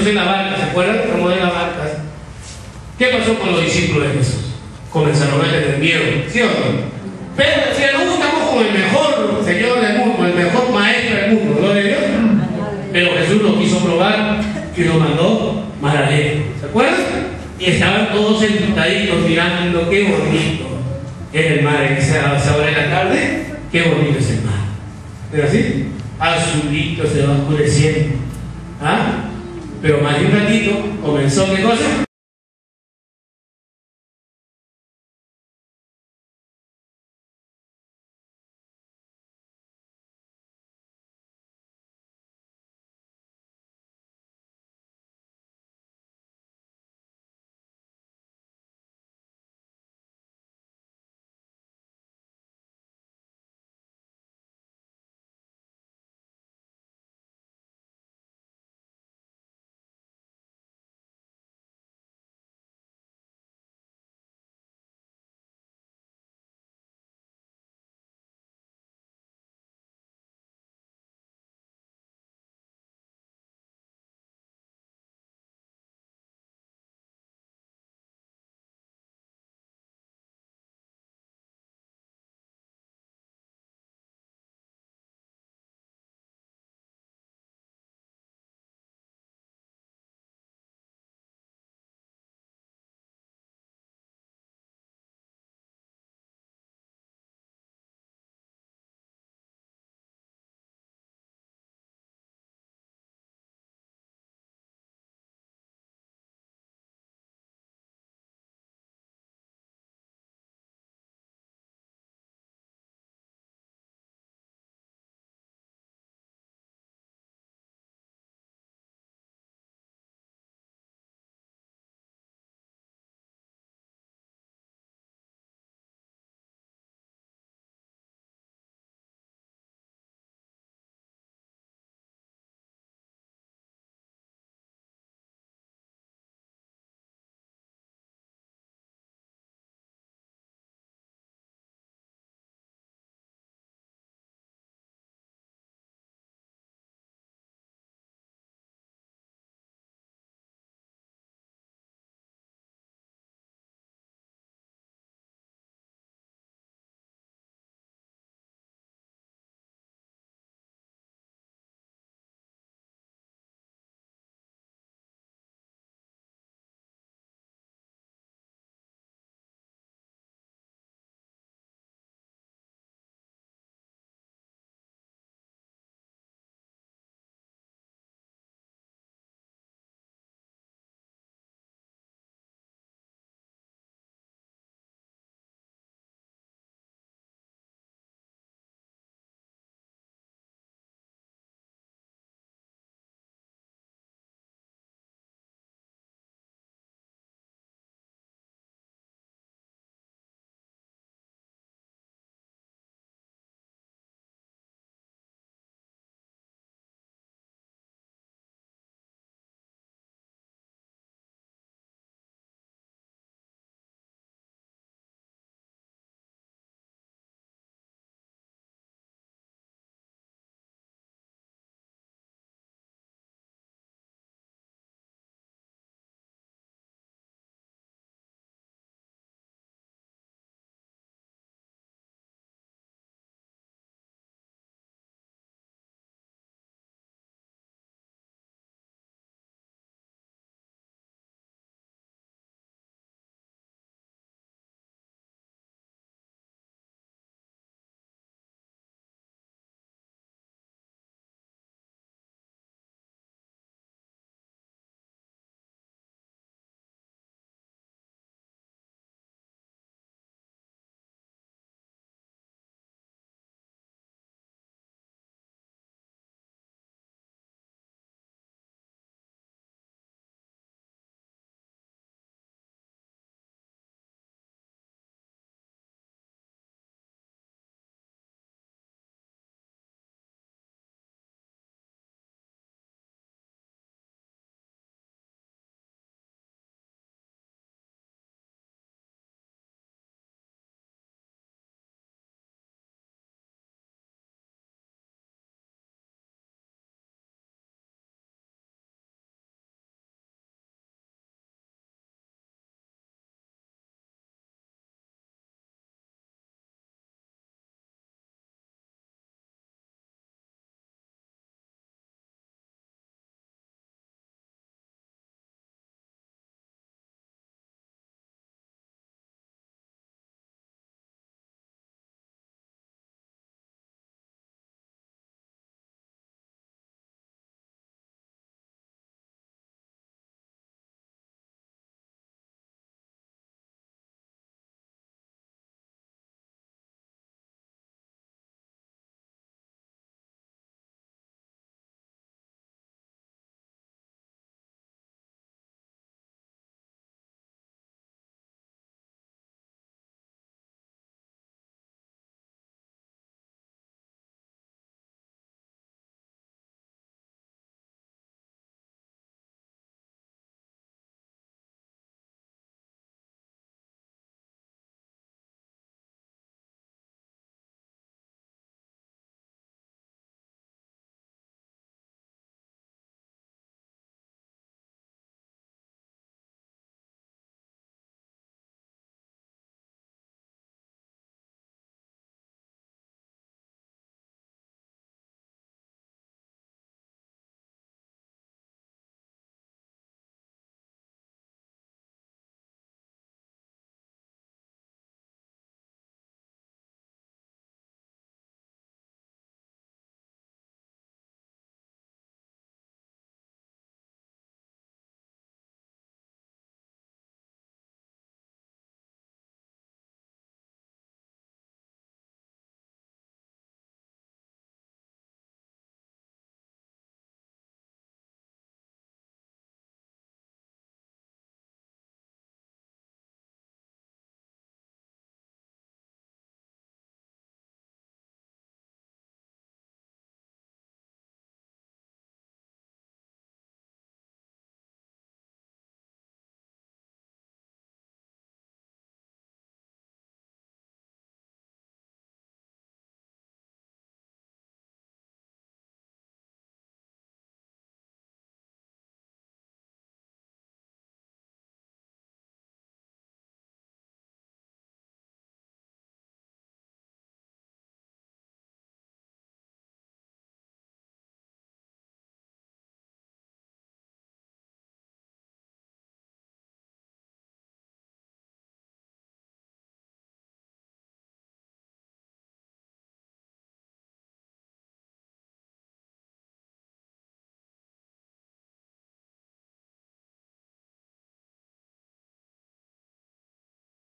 Jesús en la barca, ¿se acuerdan? Como de la barca. ¿Qué pasó con los discípulos de Jesús? Comenzaron a tener miedo, ¿sí o no? Pero decían, no, estamos con el mejor Señor del mundo, el mejor maestro del mundo, ¿no de Dios? Pero Jesús lo quiso probar y lo mandó más adentro, ¿se acuerdan? Y estaban todos sentaditos mirando, qué bonito es el mar en esa, esa hora de la tarde, qué bonito es el mar. ¿Pero así? Azulito se va oscureciendo. ¿Ah? Pero más de un ratito comenzó qué cosa?